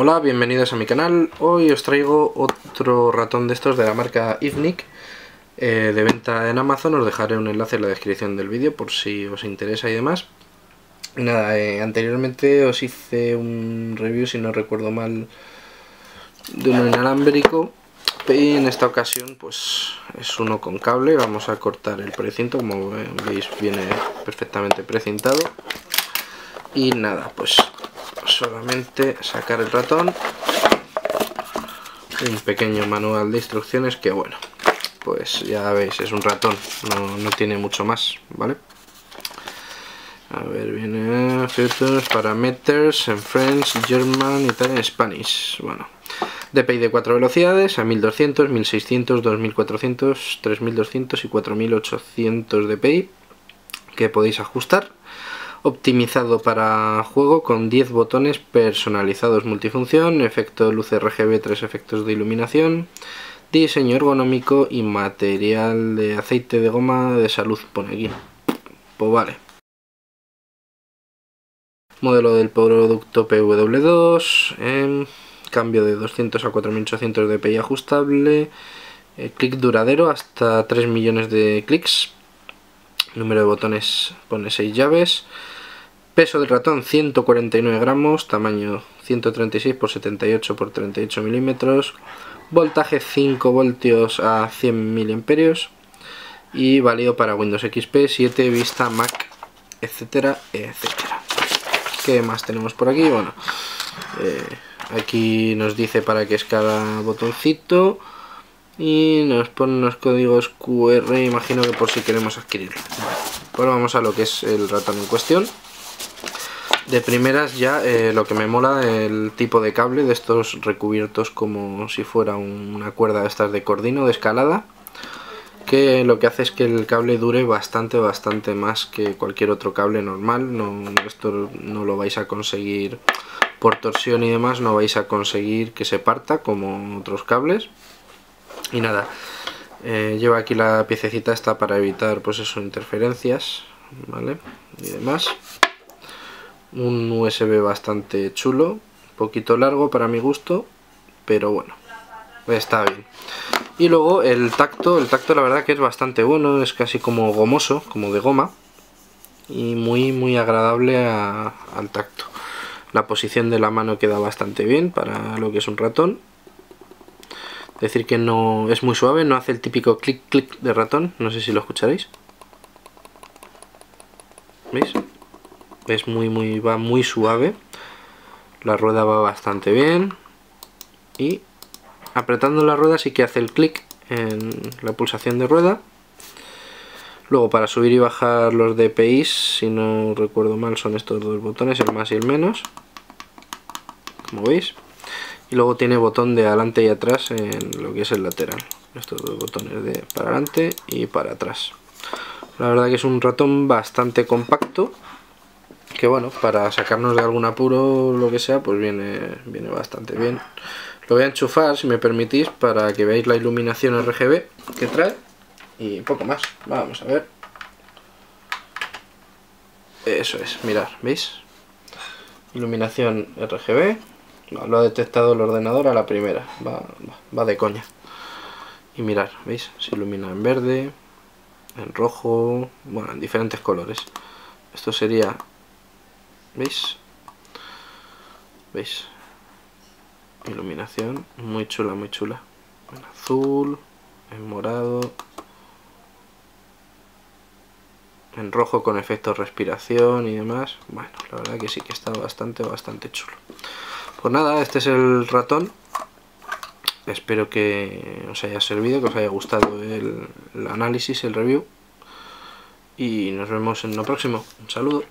Hola, bienvenidos a mi canal. Hoy os traigo otro ratón de estos de la marca Ivnik eh, de venta en Amazon. Os dejaré un enlace en la descripción del vídeo por si os interesa y demás. nada, eh, anteriormente os hice un review, si no recuerdo mal, de un inalámbrico. Y en esta ocasión pues es uno con cable. Vamos a cortar el precinto, como veis viene perfectamente precintado. Y nada, pues solamente sacar el ratón. Un pequeño manual de instrucciones que bueno pues ya veis es un ratón no, tiene mucho más vale a ver viene filters parameters en French German Italian Spanish. Bueno DPI de 4 velocidades a 1200 1600 2400 3200 y 4800 DPI que podéis ajustar optimizado para juego con 10 botones personalizados multifunción, efecto luz RGB, 3 efectos de iluminación, diseño ergonómico y material de aceite de goma de salud, pone aquí. Pues vale. Modelo del producto PW2, em, cambio de 200 a 4800 de DPI ajustable, eh, clic duradero hasta 3 millones de clics, número de botones pone 6 llaves, Peso del ratón 149 gramos, tamaño 136 x 78 x 38 milímetros, voltaje 5 voltios a 100 miliamperios y válido para Windows XP, 7, Vista, Mac, etcétera, etcétera. ¿Qué más tenemos por aquí? Bueno, eh, aquí nos dice para qué es cada botoncito y nos pone unos códigos QR, imagino que por si queremos adquirirlo. pues vamos a lo que es el ratón en cuestión. De primeras ya eh, lo que me mola el tipo de cable de estos recubiertos como si fuera una cuerda de estas de cordino de escalada que lo que hace es que el cable dure bastante bastante más que cualquier otro cable normal no, esto no lo vais a conseguir por torsión y demás no vais a conseguir que se parta como otros cables y nada eh, lleva aquí la piececita esta para evitar pues eso interferencias vale y demás un USB bastante chulo, un poquito largo para mi gusto, pero bueno, está bien. Y luego el tacto, el tacto la verdad que es bastante bueno, es casi como gomoso, como de goma, y muy muy agradable al tacto. La posición de la mano queda bastante bien para lo que es un ratón. Decir que no es muy suave, no hace el típico clic clic de ratón, no sé si lo escucharéis. ¿Veis? es muy muy va muy suave. La rueda va bastante bien. Y apretando la rueda sí que hace el clic en la pulsación de rueda. Luego para subir y bajar los DPI si no recuerdo mal son estos dos botones el más y el menos. Como veis y luego tiene botón de adelante y atrás en lo que es el lateral estos dos botones de para adelante y para atrás la verdad que es un ratón bastante compacto que bueno, para sacarnos de algún apuro lo que sea, pues viene, viene bastante bien. Lo voy a enchufar, si me permitís, para que veáis la iluminación RGB que trae y poco más. Vamos a ver. Eso es, mirar, ¿veis? Iluminación RGB. Lo ha detectado el ordenador a la primera, va, va de coña. Y mirar, ¿veis? Se ilumina en verde, en rojo, bueno, en diferentes colores. Esto sería ¿Veis? ¿Veis? Iluminación muy chula, muy chula. En azul, en morado, en rojo con efecto respiración y demás. Bueno, la verdad que sí que está bastante, bastante chulo. Pues nada, este es el ratón. Espero que os haya servido, que os haya gustado el, análisis, el review. Y nos vemos en lo próximo. Un saludo.